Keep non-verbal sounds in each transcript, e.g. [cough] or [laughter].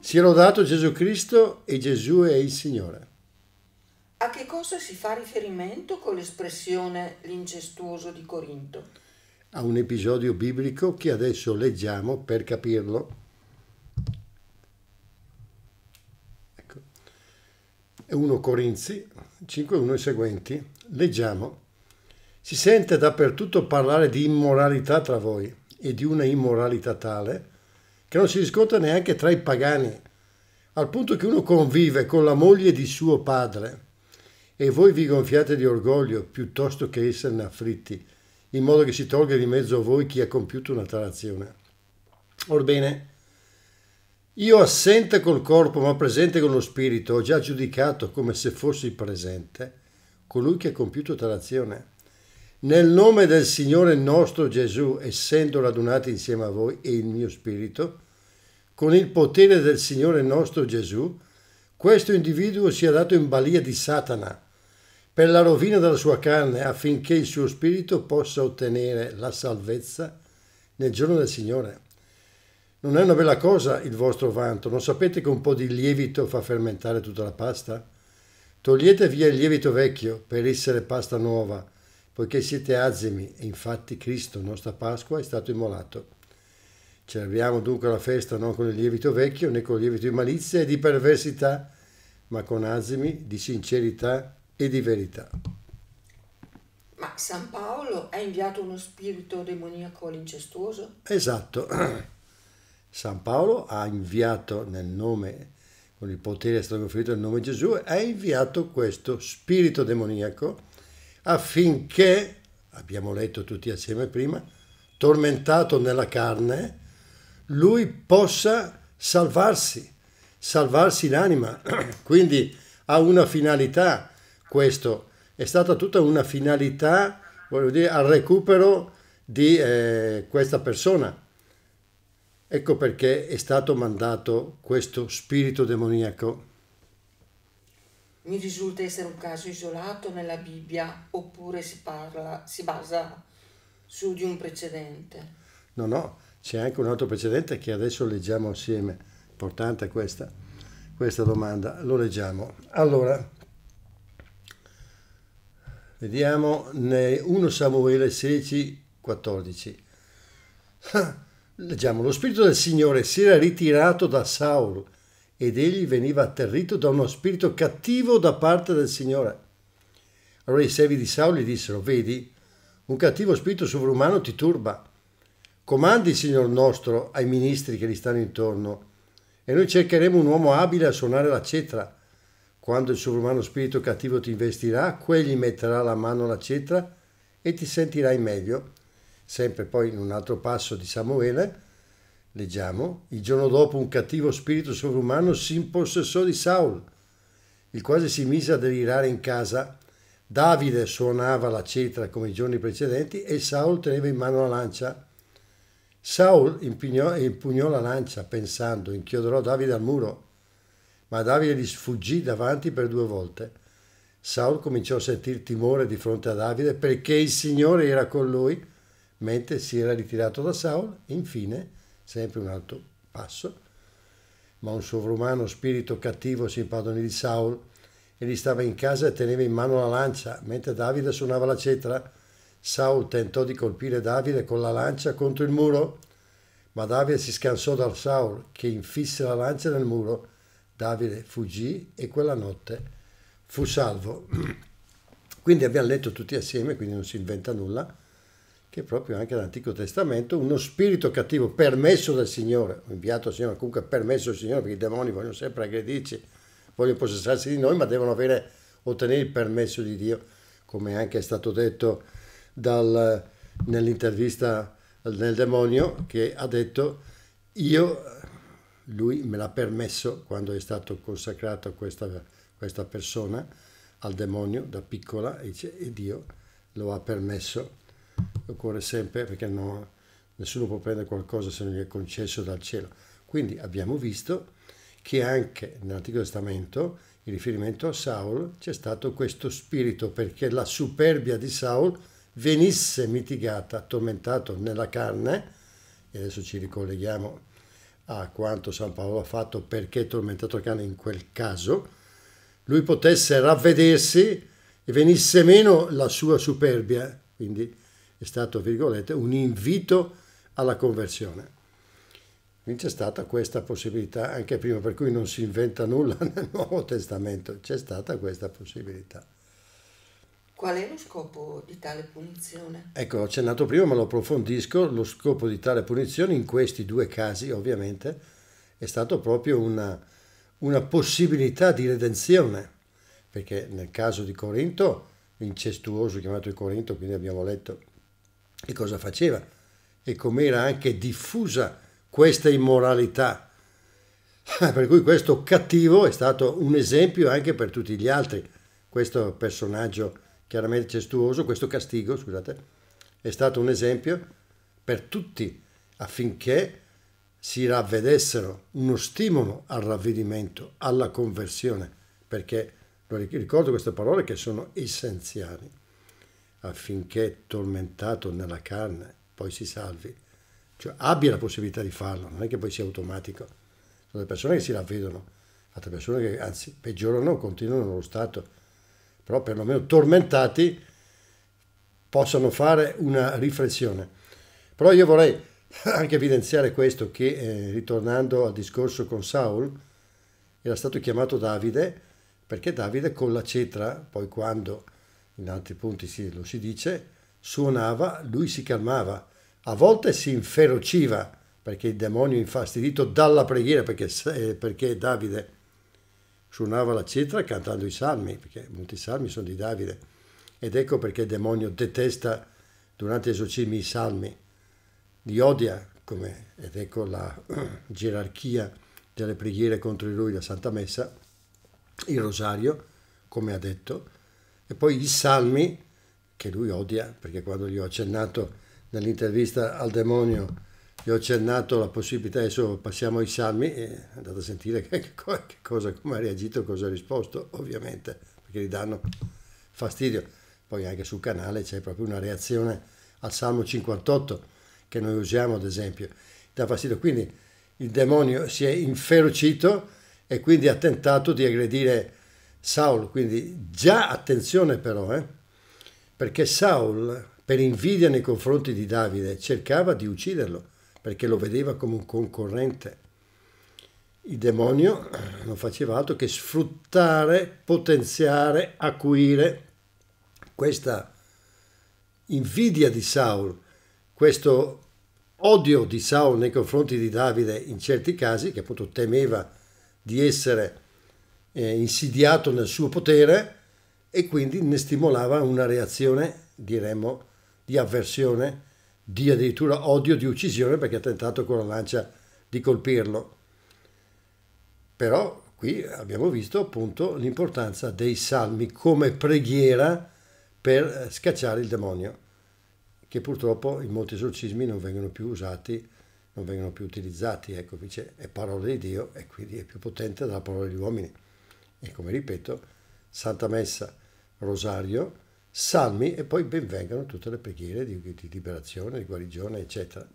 Sia lodato Gesù Cristo e Gesù è il Signore. A che cosa si fa riferimento con l'espressione l'incestuoso di Corinto? A un episodio biblico che adesso leggiamo per capirlo. Ecco. È 1 Corinzi 5.1 e seguenti. Leggiamo. Si sente dappertutto parlare di immoralità tra voi e di una immoralità tale che non si riscontra neanche tra i pagani, al punto che uno convive con la moglie di suo padre e voi vi gonfiate di orgoglio piuttosto che esserne afflitti, in modo che si tolga di mezzo a voi chi ha compiuto una trazione. Orbene, io assente col corpo ma presente con lo spirito ho già giudicato come se fossi presente colui che ha compiuto trazione. Nel nome del Signore nostro Gesù, essendo radunati insieme a voi e il mio spirito, con il potere del Signore nostro Gesù, questo individuo sia dato in balia di Satana per la rovina della sua carne affinché il suo spirito possa ottenere la salvezza nel giorno del Signore. Non è una bella cosa il vostro vanto, non sapete che un po' di lievito fa fermentare tutta la pasta? Togliete via il lievito vecchio per essere pasta nuova poiché siete azimi e infatti Cristo, nostra Pasqua, è stato immolato. Celebriamo dunque la festa non con il lievito vecchio né con il lievito di malizia e di perversità, ma con azimi di sincerità e di verità. Ma San Paolo ha inviato uno spirito demoniaco all'incestuoso? Esatto. [clears throat] San Paolo ha inviato nel nome, con il potere è stato conferito nel nome di Gesù, ha inviato questo spirito demoniaco affinché, abbiamo letto tutti assieme prima, tormentato nella carne, lui possa salvarsi, salvarsi in anima. [clears throat] Quindi ha una finalità questo, è stata tutta una finalità, voglio dire, al recupero di eh, questa persona. Ecco perché è stato mandato questo spirito demoniaco mi risulta essere un caso isolato nella Bibbia oppure si, parla, si basa su di un precedente? No, no, c'è anche un altro precedente che adesso leggiamo assieme. Importante questa, questa domanda, lo leggiamo. Allora, vediamo 1 Samuele 16, 14. Leggiamo, lo Spirito del Signore si era ritirato da Saul ed egli veniva atterrito da uno spirito cattivo da parte del Signore. Allora i servi di Saul gli dissero, vedi, un cattivo spirito sovrumano ti turba. Comandi, Signor nostro, ai ministri che gli stanno intorno, e noi cercheremo un uomo abile a suonare la cetra. Quando il sovrumano spirito cattivo ti investirà, quegli metterà la mano alla cetra e ti sentirai meglio. Sempre poi in un altro passo di Samuele, Leggiamo, il giorno dopo un cattivo spirito sovrumano si impossessò di Saul, il quale si mise a delirare in casa. Davide suonava la cetra come i giorni precedenti e Saul teneva in mano la lancia. Saul impugnò, impugnò la lancia pensando inchioderò Davide al muro, ma Davide gli sfuggì davanti per due volte. Saul cominciò a sentire timore di fronte a Davide perché il Signore era con lui, mentre si era ritirato da Saul. Infine, sempre un altro passo, ma un sovrumano spirito cattivo si impadronì di Saul e gli stava in casa e teneva in mano la lancia, mentre Davide suonava la cetra. Saul tentò di colpire Davide con la lancia contro il muro, ma Davide si scansò da Saul, che infisse la lancia nel muro. Davide fuggì e quella notte fu salvo. [clears throat] Quindi abbiamo letto tutti assieme, quindi non si inventa nulla che proprio anche nell'Antico Testamento uno spirito cattivo permesso dal Signore, inviato dal Signore, comunque permesso dal Signore, perché i demoni vogliono sempre aggredirci, vogliono possessarsi di noi, ma devono avere, ottenere il permesso di Dio, come anche è stato detto dal, nell'intervista nel demonio, che ha detto io, lui me l'ha permesso quando è stato consacrato questa, questa persona al demonio da piccola, e Dio lo ha permesso occorre sempre perché no, nessuno può prendere qualcosa se non gli è concesso dal cielo. Quindi abbiamo visto che anche nell'Antico Testamento, in riferimento a Saul, c'è stato questo spirito perché la superbia di Saul venisse mitigata, tormentato nella carne, e adesso ci ricolleghiamo a quanto San Paolo ha fatto perché tormentato il cane in quel caso, lui potesse ravvedersi e venisse meno la sua superbia. Quindi è stato, virgolette, un invito alla conversione. Quindi c'è stata questa possibilità anche prima, per cui non si inventa nulla [laughs] nel Nuovo Testamento, c'è stata questa possibilità. Qual è lo scopo di tale punizione? Ecco, ho accennato prima, ma lo approfondisco, lo scopo di tale punizione in questi due casi, ovviamente, è stato proprio una, una possibilità di redenzione, perché nel caso di Corinto, l'incestuoso chiamato di Corinto, quindi abbiamo letto che cosa faceva e com'era anche diffusa questa immoralità. [laughs] Per cui questo cattivo è stato un esempio anche per tutti gli altri. Questo personaggio chiaramente cestuoso, questo castigo, scusate, è stato un esempio per tutti affinché si ravvedessero uno stimolo al ravvedimento, alla conversione, perché ricordo queste parole che sono essenziali, affinché tormentato nella carne poi si salvi cioè abbia la possibilità di farlo, non è che poi sia automatico. Sono le persone che si ravvedono, altre persone che anzi peggiorano, continuano nello stato, però perlomeno tormentati possano fare una riflessione. Però io vorrei [laughs] anche evidenziare questo, che eh, ritornando al discorso con Saul, era stato chiamato Davide perché Davide con la cetra, poi quando in altri punti si, lo si dice, suonava, lui si calmava a volte si inferociva perché il demonio infastidito dalla preghiera, perché, eh, perché Davide suonava la cetra cantando i salmi, perché molti salmi sono di Davide. Ed ecco perché il demonio detesta durante gli esorcismi i salmi, li odia, come, ed ecco la [clears throat] gerarchia delle preghiere contro di lui, la Santa Messa, il rosario, come ha detto, e poi i salmi, che lui odia, perché quando gli ho accennato nell'intervista al demonio gli ho accennato la possibilità, adesso passiamo ai salmi e andate a sentire che, che cosa, come ha reagito, cosa ha risposto, ovviamente, perché gli danno fastidio. Poi anche sul canale c'è proprio una reazione al Salmo 58 che noi usiamo ad esempio, dà fastidio. Quindi il demonio si è inferocito e quindi ha tentato di aggredire Saul, quindi già attenzione però, eh, perché Saul per invidia nei confronti di Davide, cercava di ucciderlo perché lo vedeva come un concorrente. Il demonio non faceva altro che sfruttare, potenziare, acuire questa invidia di Saul, questo odio di Saul nei confronti di Davide in certi casi, che appunto temeva di essere eh, insidiato nel suo potere e quindi ne stimolava una reazione, diremmo, di avversione, di addirittura odio, di uccisione perché ha tentato con la lancia di colpirlo. Però qui abbiamo visto appunto l'importanza dei salmi come preghiera per scacciare il demonio, che purtroppo in molti esorcismi non vengono più usati, non vengono più utilizzati. Ecco, qui c'è, è parola di Dio e quindi è più potente della parola degli uomini. E come ripeto, Santa Messa, Rosario, salmi e poi benvengano tutte le preghiere di, di liberazione, di guarigione, eccetera.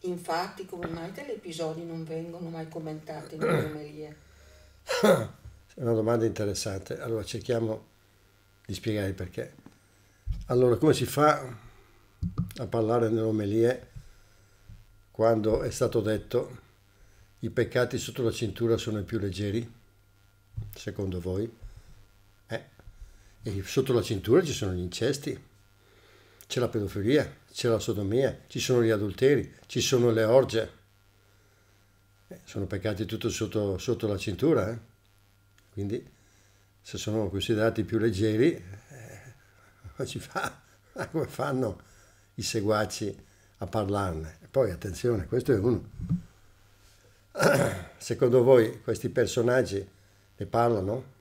Infatti, come mai tali episodi non vengono mai commentati nelle [clears throat] omelie? È una domanda interessante. Allora cerchiamo di spiegare il perché. Allora, come si fa a parlare nelle omelie quando è stato detto i peccati sotto la cintura sono i più leggeri? Secondo voi? E sotto la cintura ci sono gli incesti, c'è la pedofilia, c'è la sodomia, ci sono gli adulteri, ci sono le orge. Eh, sono peccati tutto sotto, sotto la cintura. Eh? Quindi se sono considerati più leggeri, eh, ci fa, come fanno i seguaci a parlarne? E poi attenzione, questo è uno. [coughs] Secondo voi questi personaggi ne parlano?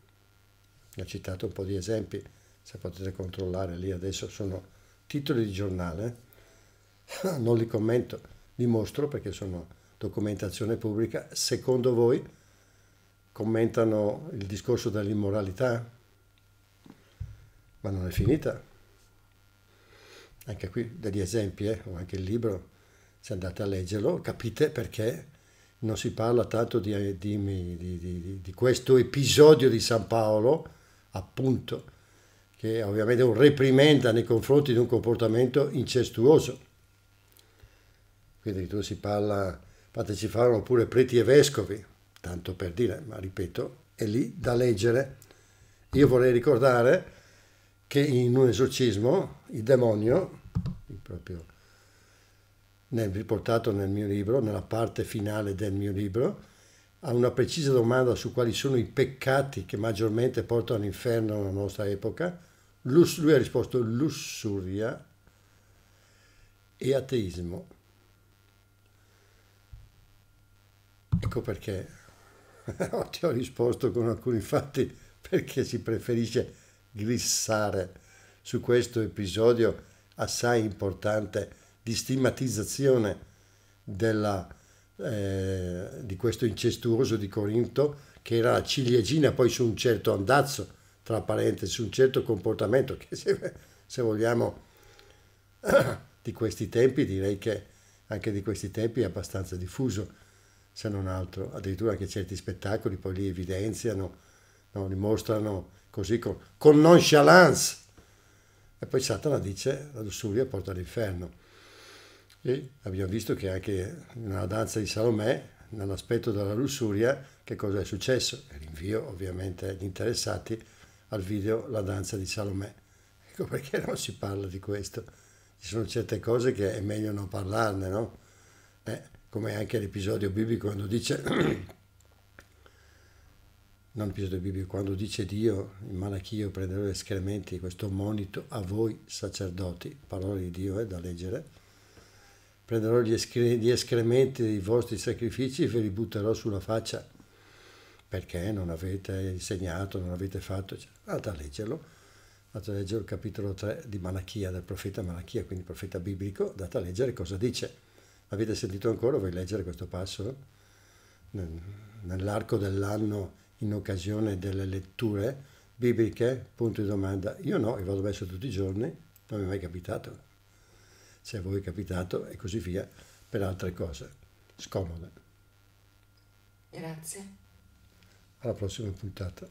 ho citato un po' di esempi, se potete controllare lì adesso sono titoli di giornale, [laughs] non li commento, li mostro perché sono documentazione pubblica. Secondo voi commentano il discorso dell'immoralità? Ma non è finita. Anche qui degli esempi, eh? o anche il libro, se andate a leggerlo, capite perché non si parla tanto di, di, di, di, questo episodio di San Paolo, appunto, che ovviamente è un reprimenda nei confronti di un comportamento incestuoso. Quindi tu si parla, parteciparono pure preti e vescovi, tanto per dire, ma ripeto, è lì da leggere. Io vorrei ricordare che in un esorcismo il demonio, proprio nel, riportato nel mio libro, nella parte finale del mio libro, ha una precisa domanda su quali sono i peccati che maggiormente portano all'inferno nella nostra epoca. Lui ha risposto lussuria e ateismo. Ecco perché [laughs] ti ho risposto con alcuni fatti perché si preferisce glissare su questo episodio assai importante di stigmatizzazione della, eh, di questo incestuoso di Corinto che era la ciliegina poi su un certo andazzo, tra parentesi, su un certo comportamento che se, se vogliamo [coughs] di questi tempi direi che anche di questi tempi è abbastanza diffuso, se non altro, addirittura anche certi spettacoli poi li evidenziano, no, li mostrano così con, con nonchalance. E poi Satana dice la lussuria porta all'inferno. E abbiamo visto che anche nella danza di Salomè, nell'aspetto della lussuria, che cosa è successo? Rinvio ovviamente agli interessati al video La danza di Salomè. Ecco perché non si parla di questo. Ci sono certe cose che è meglio non parlarne, no? Eh, come anche l'episodio biblico quando dice [clears throat] non l'episodio biblico, quando dice Dio, in Malachio prenderò gli escrementi, questo monito a voi sacerdoti, parole di Dio è eh, da leggere, prenderò gli, escre- gli escrementi dei vostri sacrifici e ve li butterò sulla faccia, perché non avete insegnato, non avete fatto, cioè, andate a leggerlo, andate a leggere il capitolo 3 di Malachia, del profeta Malachia, quindi profeta biblico, andate a leggere cosa dice. Avete sentito ancora? Vuoi leggere questo passo? Nell'arco dell'anno in occasione delle letture bibliche? Punto di domanda. Io no, io vado verso tutti i giorni, non mi è mai capitato. Se a voi è capitato e così via per altre cose scomode. Grazie. Alla prossima puntata.